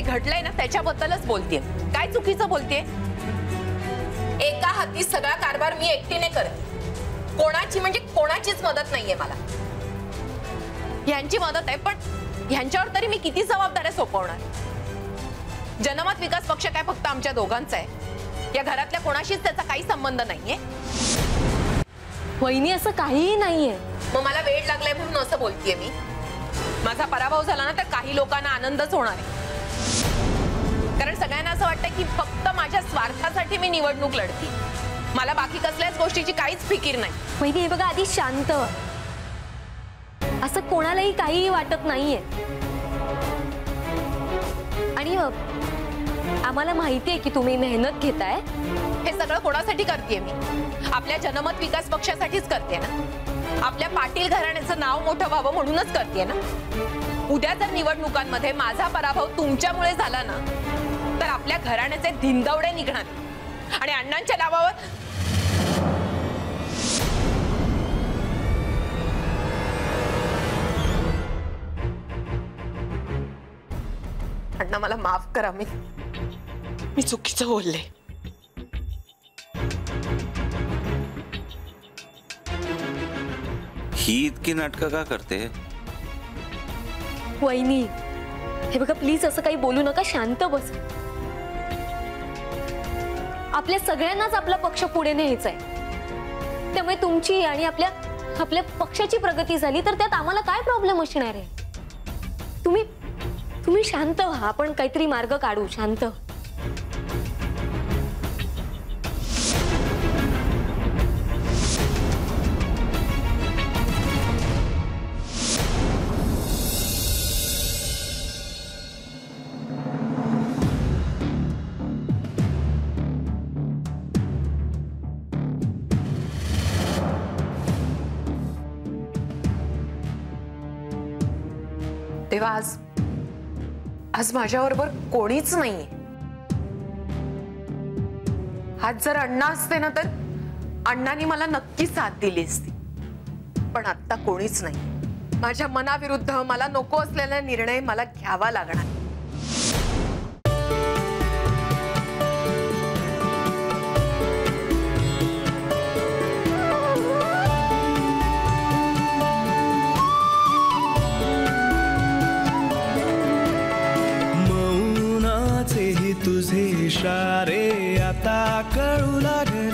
घडलंय ना त्याच्याबद्दलच बोलतेय. काय चुकीचं बोलतेय? एका हाती सगळा कारभार मी एकटीने करते. कोणाची म्हणजे कोणाचीच मदत नाहीये मला. ह्यांची मदत आहे पण ह्यांच्यावर तरी मी किती जबाबदाऱ्या सोपवणार? जनमत विकास पक्ष काय फक्त आमच्या दोघांचा आहे. या घरातल्या कोणाशीच त्याचा काही संबंध नाहीये. वहिनी असं काहीही नाहीये. मग मला वेळ लागलाय म्हणून असं बोलतेय मी. माझा पराभव झाला ना तर काही लोकांना आनंदच होणार आहे. वाटतं की फक्त माझ्या स्वार्थासाठी मी निवडणूक लढती. मला बाकी कसल्याच गोष्टीची काहीच फिकीर नाही. वहिनी हे बघा आधी शांत. असं कोणालाही काहीही वाटत नाहीये. आणि आम्हाला माहिती आहे की तुम्ही मेहनत घेताय. हे सगळं कोणासाठी करते मी? आपल्या जनमत विकास पक्षासाठीच करते ना? आपल्या पाटील घराण्याचं नाव मोठं व्हावं म्हणूनच करते ना? उद्या जर निवडणुकांमध्ये माझा पराभव तुमच्यामुळे झाला ना आपल्या घराण्याचे धिंदवडे निघणार. आणि अण्णांच्या नावावर अण्णा मला माफ़ करा मी मी चुकीचं बोलले. ही इतकी नाटकं का करते? वहिनी हे बघा प्लीज़ असं काही बोलू नका शांत बस. आपल्या सगळ्यांनाच आपला पक्ष पुढे न्यायचा आहे त्यामुळे तुमची आणि आपल्या आपल्या पक्षाची प्रगती झाली तर त्यात आम्हाला काय प्रॉब्लेम असणार आहे? तुम्ही तुम्ही शांत व्हा. आपण काहीतरी मार्ग काढू. शांत. तेव्हा आज आज माझ्याबरोबर कोणीच नाहीये. आज जर अण्णा असते ना तर अण्णांनी मला नक्की साथ दिली असती. पण आता कोणीच नाही. माझ्या मनाविरुद्ध मला नको असलेला निर्णय मला घ्यावा लागणार. इशारे आता कळू लागले.